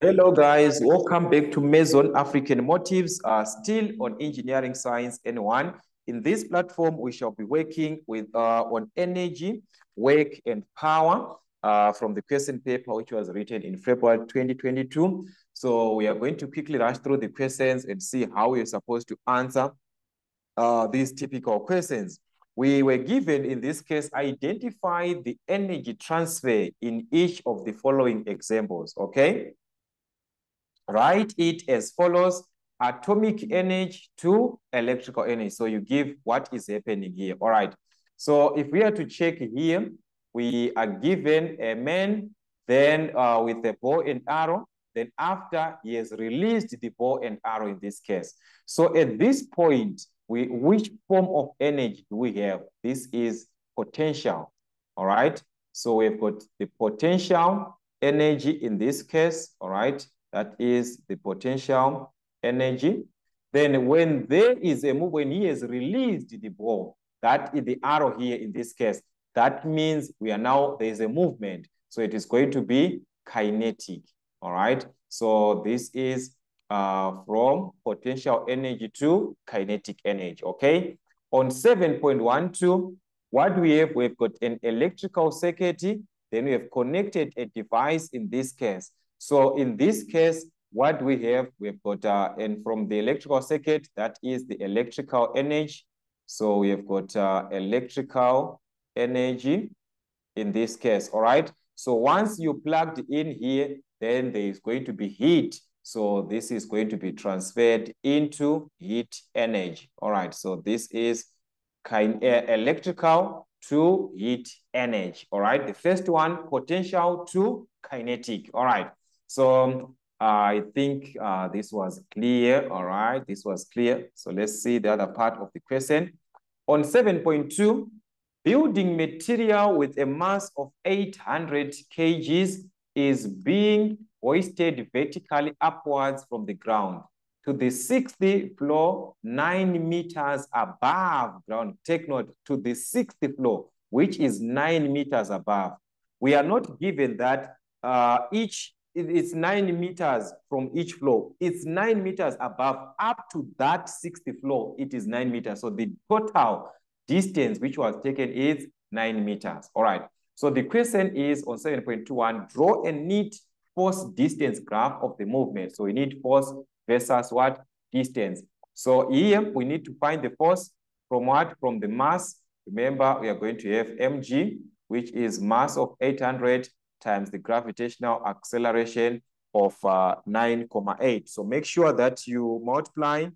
Hello guys, welcome back to Maths Zone African Motives, uh, still on Engineering Science N1. In this platform, we shall be working with uh, on energy, work and power uh, from the question paper which was written in February 2022. So we are going to quickly rush through the questions and see how we're supposed to answer uh, these typical questions. We were given, in this case, identify the energy transfer in each of the following examples, okay? Write it as follows, atomic energy to electrical energy. So you give what is happening here. All right. So if we are to check here, we are given a man, then uh, with a bow and arrow, then after he has released the bow and arrow in this case. So at this point, we which form of energy do we have? This is potential, all right? So we've got the potential energy in this case, all right? That is the potential energy. Then when there is a move, when he has released the ball, that is the arrow here in this case, that means we are now, there is a movement. So it is going to be kinetic, all right? So this is uh, from potential energy to kinetic energy, okay? On 7.12, what we have, we've got an electrical circuit, then we have connected a device in this case. So in this case, what we have, we've got, uh, and from the electrical circuit, that is the electrical energy. So we have got uh, electrical energy in this case, all right? So once you plugged in here, then there is going to be heat. So this is going to be transferred into heat energy. All right, so this is kind uh, electrical to heat energy. All right, the first one, potential to kinetic. All right, so I think uh, this was clear. All right, this was clear. So let's see the other part of the question. On 7.2, building material with a mass of 800 kgs is being hoisted vertically upwards from the ground to the 60th floor, nine meters above ground. Take note, to the 60th floor, which is nine meters above. We are not given that uh, each it's nine meters from each floor. It's nine meters above up to that 60 floor. It is nine meters. So the total distance which was taken is nine meters. All right. So the question is on 7.21, draw a neat force distance graph of the movement. So we need force versus what? Distance. So here we need to find the force from what? From the mass. Remember, we are going to have mg, which is mass of 800 times the gravitational acceleration of uh, 9,8. So make sure that you multiply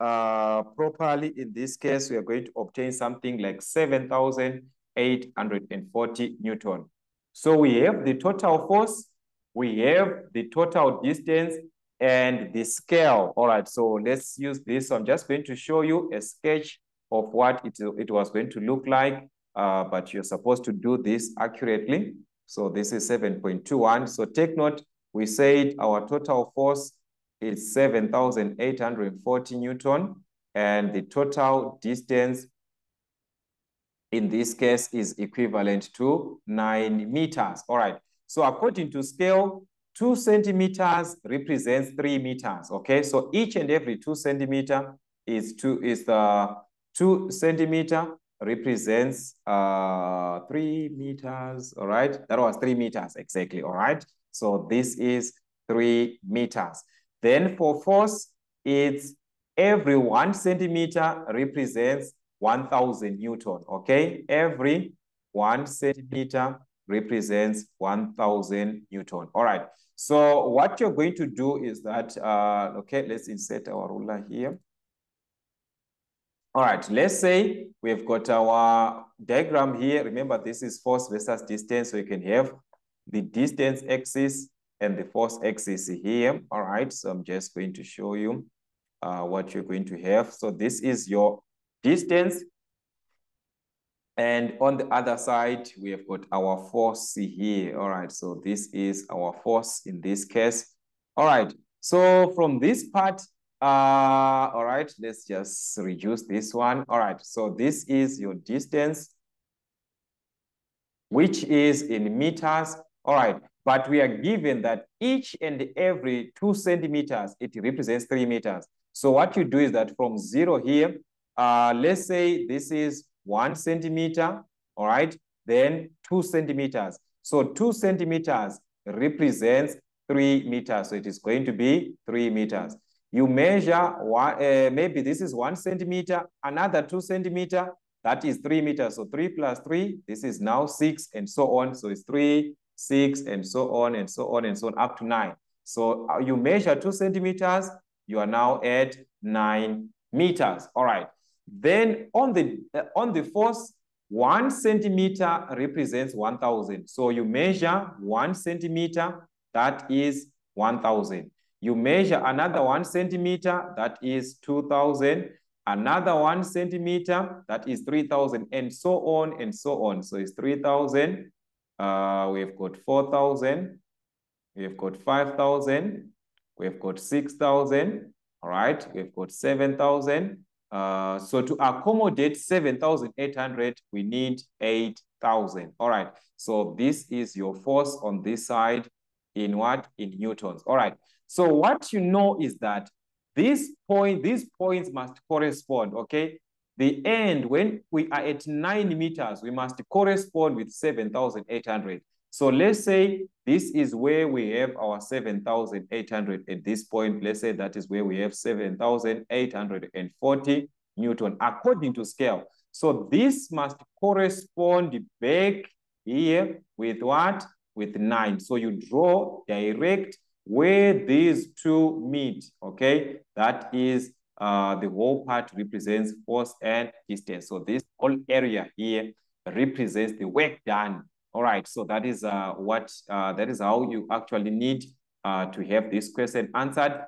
uh, properly. In this case, we are going to obtain something like 7,840 Newton. So we have the total force, we have the total distance, and the scale. All right, so let's use this. So I'm just going to show you a sketch of what it, it was going to look like, uh, but you're supposed to do this accurately. So this is 7.21. So take note, we said our total force is 7,840 Newton, and the total distance in this case is equivalent to nine meters. All right. So according to scale, two centimeters represents three meters. Okay. So each and every two centimeter is two is the two centimeter represents uh, three meters, all right? That was three meters exactly, all right? So this is three meters. Then for force, it's every one centimeter represents 1,000 Newton, okay? Every one centimeter represents 1,000 Newton. All right. So what you're going to do is that, uh, okay, let's insert our ruler here. All right, let's say we've got our diagram here. Remember, this is force versus distance. So you can have the distance axis and the force axis here. All right, so I'm just going to show you uh, what you're going to have. So this is your distance. And on the other side, we have got our force here. All right, so this is our force in this case. All right, so from this part, uh, all right, let's just reduce this one. All right, so this is your distance, which is in meters. All right, but we are given that each and every two centimeters, it represents three meters. So what you do is that from zero here, uh, let's say this is one centimeter, all right, then two centimeters. So two centimeters represents three meters. So it is going to be three meters. You measure, one, uh, maybe this is one centimeter, another two centimeter, that is three meters. So three plus three, this is now six and so on. So it's three, six, and so on and so on and so on up to nine. So uh, you measure two centimeters, you are now at nine meters. All right. Then on the uh, on the force, one centimeter represents 1,000. So you measure one centimeter, that is 1,000. You measure another one centimeter, that is 2,000. Another one centimeter, that is 3,000, and so on and so on. So it's 3,000. Uh, we've got 4,000. We've got 5,000. We've got 6,000. All right. We've got 7,000. Uh, so to accommodate 7,800, we need 8,000. All right. So this is your force on this side in what? In newtons. All right. So what you know is that this point, these points must correspond, okay? The end, when we are at nine meters, we must correspond with 7,800. So let's say this is where we have our 7,800 at this point. Let's say that is where we have 7,840 Newton according to scale. So this must correspond back here with what? With nine. So you draw direct where these two meet, okay? That is uh, the whole part represents force and distance. So this whole area here represents the work done all right, so that is uh, what uh, that is how you actually need uh, to have this question answered.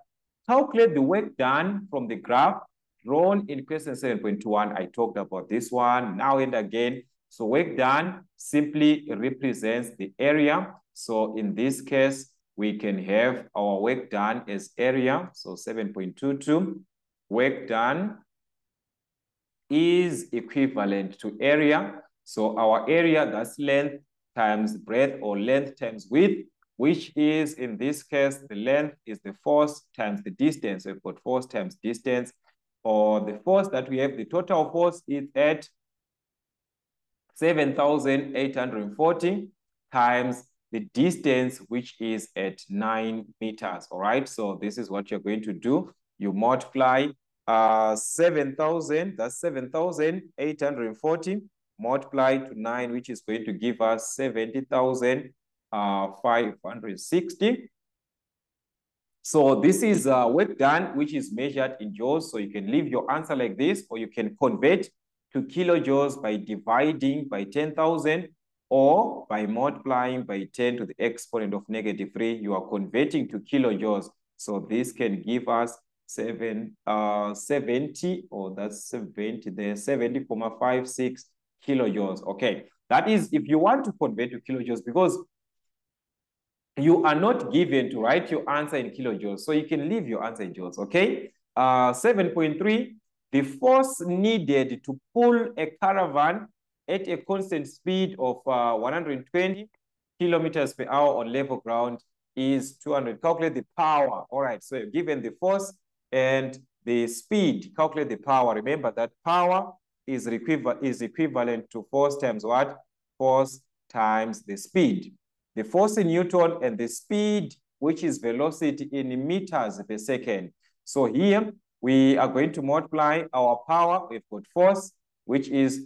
Calculate the work done from the graph drawn in question 7.21. I talked about this one now and again. So work done simply represents the area. So in this case, we can have our work done as area. So 7.22 work done is equivalent to area. So our area, that's length times breadth or length times width, which is in this case, the length is the force times the distance. We've got force times distance. Or the force that we have, the total force is at 7,840 times the distance, which is at nine meters, all right? So this is what you're going to do. You multiply uh, 7,000, that's 7,840 multiply to 9, which is going to give us 70,560. Uh, so this is uh, work done, which is measured in joules. So you can leave your answer like this, or you can convert to kilojoules by dividing by 10,000 or by multiplying by 10 to the exponent of negative 3. You are converting to kilojoules. So this can give us seven, uh, 70, or that's 70 there, 70,56 kilojoules. Okay, that is if you want to convert to kilojoules because you are not given to write your answer in kilojoules. So you can leave your answer in joules, okay? Uh, 7.3, the force needed to pull a caravan at a constant speed of uh, 120 kilometers per hour on level ground is 200. Calculate the power. All right, so given the force and the speed, calculate the power. Remember that power is, equivalent is equivalent to force times what? Force times the speed. The force in Newton and the speed, which is velocity in meters per second. So here we are going to multiply our power. We've got force, which is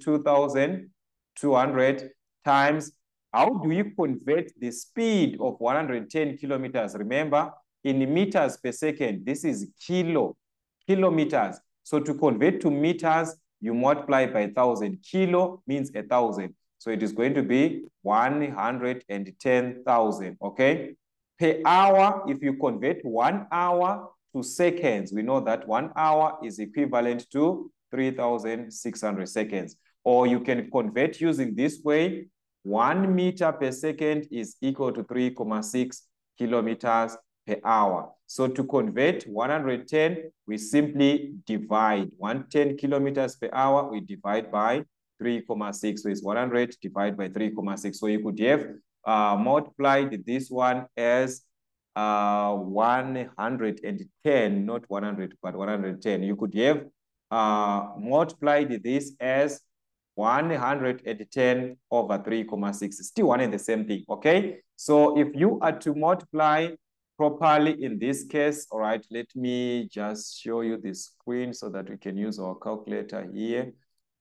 2,200 times. How do you convert the speed of 110 kilometers? Remember, in meters per second, this is kilo, kilometers. So to convert to meters, you multiply by 1,000. Kilo means a 1,000. So it is going to be 110,000, okay? Per hour, if you convert one hour to seconds, we know that one hour is equivalent to 3,600 seconds. Or you can convert using this way, one meter per second is equal to 3,6 kilometers per hour. So to convert 110, we simply divide 110 kilometers per hour, we divide by 3,6. So it's 100 divided by 3,6. So you could have uh, multiplied this one as uh, 110, not 100, but 110. You could have uh, multiplied this as 110 over 3,6, still one and the same thing, okay? So if you are to multiply properly in this case, all right, let me just show you the screen so that we can use our calculator here.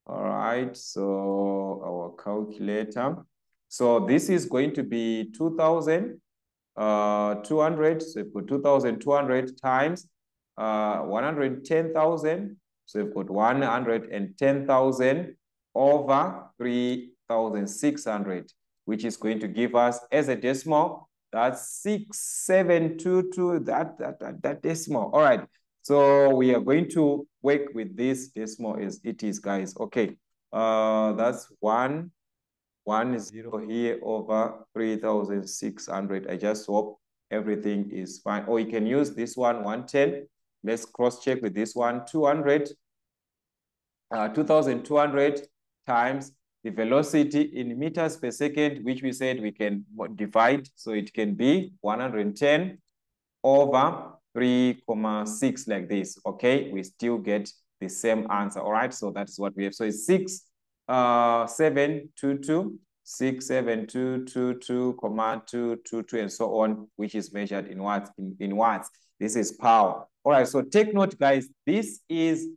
All right, so our calculator. So this is going to be 2,000 Uh, 200 so we've got 2,200 times uh, 110,000. So we've got 110,000 over 3,600, which is going to give us as a decimal, that's 6722, that, that, that, that decimal. All right, so we are going to work with this decimal as it is, guys. Okay, uh, that's one, one zero here over 3,600. I just hope everything is fine. Or you can use this one, 110. Let's cross-check with this one, 200. Uh, 2,200 times the velocity in meters per second, which we said we can divide. So it can be 110 over 3,6 like this. Okay, we still get the same answer. All right, so that's what we have. So it's 6, uh, 7, 2, 2, 6, 7, 2, 2, 2, comma 2, 2, 2, and so on, which is measured in watts. In, in watts. This is power. All right, so take note, guys. This is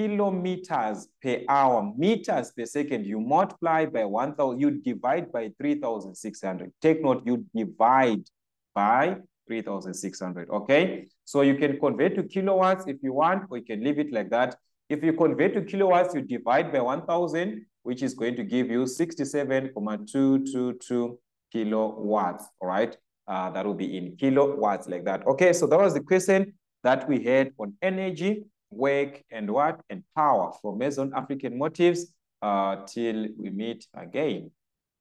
kilometers per hour, meters per second, you multiply by 1,000, you divide by 3,600. Take note, you divide by 3,600, okay? So you can convert to kilowatts if you want, or you can leave it like that. If you convert to kilowatts, you divide by 1,000, which is going to give you 67,222 kilowatts, all right? Uh, that will be in kilowatts like that. Okay, so that was the question that we had on energy work and what and power for Maths Zone African motives uh, till we meet again.